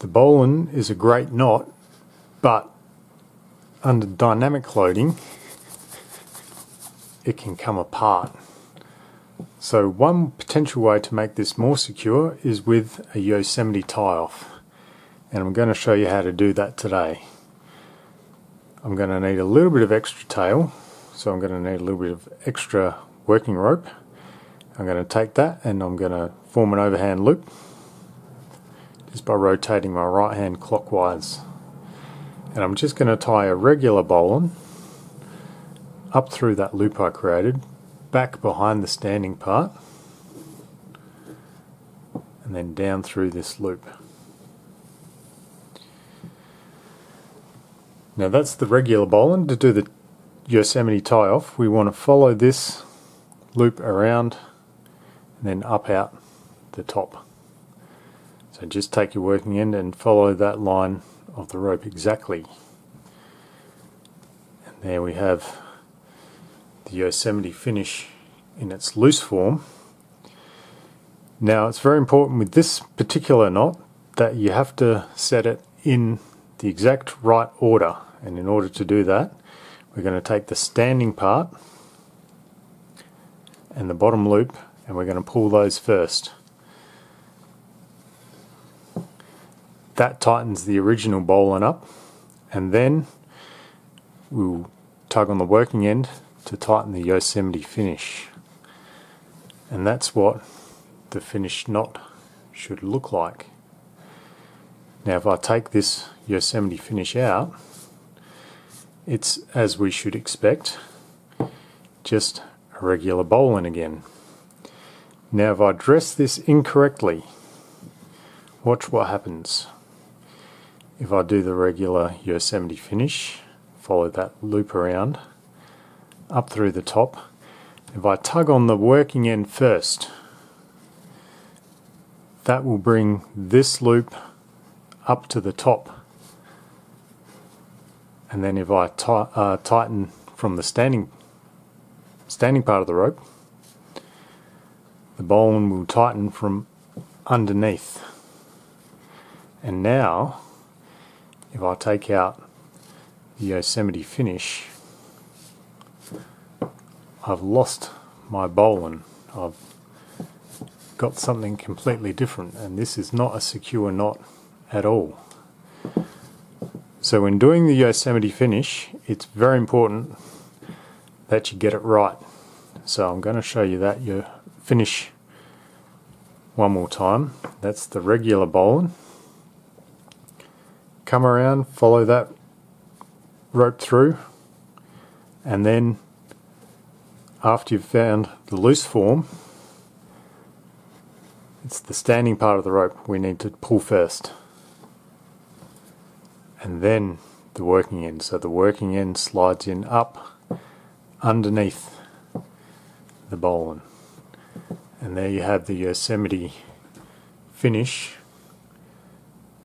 The bowline is a great knot, but under dynamic loading, it can come apart. So one potential way to make this more secure is with a Yosemite tie-off. And I'm going to show you how to do that today. I'm going to need a little bit of extra tail, so I'm going to need a little bit of extra working rope. I'm going to take that and I'm going to form an overhand loop just by rotating my right hand clockwise. And I'm just going to tie a regular bowline up through that loop I created, back behind the standing part, and then down through this loop. Now that's the regular bowline. To do the Yosemite tie off, we want to follow this loop around and then up out the top. So just take your working end and follow that line of the rope exactly. And there we have the Yosemite finish in its loose form. Now it's very important with this particular knot that you have to set it in the exact right order and in order to do that we're going to take the standing part and the bottom loop and we're going to pull those first. That tightens the original bowline up and then we'll tug on the working end to tighten the Yosemite finish. And that's what the finished knot should look like. Now if I take this Yosemite finish out, it's as we should expect, just a regular bowline again. Now if I dress this incorrectly, watch what happens. If I do the regular Yosemite finish, follow that loop around, up through the top, if I tug on the working end first, that will bring this loop up to the top. And then if I uh, tighten from the standing standing part of the rope, the bowline will tighten from underneath. And now, if I take out the Yosemite finish, I've lost my bowline. I've got something completely different, and this is not a secure knot at all. So when doing the Yosemite finish, it's very important that you get it right. So I'm going to show you that you finish one more time. That's the regular bowline. Come around, follow that rope through, and then after you've found the loose form, it's the standing part of the rope we need to pull first. And then the working end. So the working end slides in up underneath the bowline. And there you have the Yosemite finish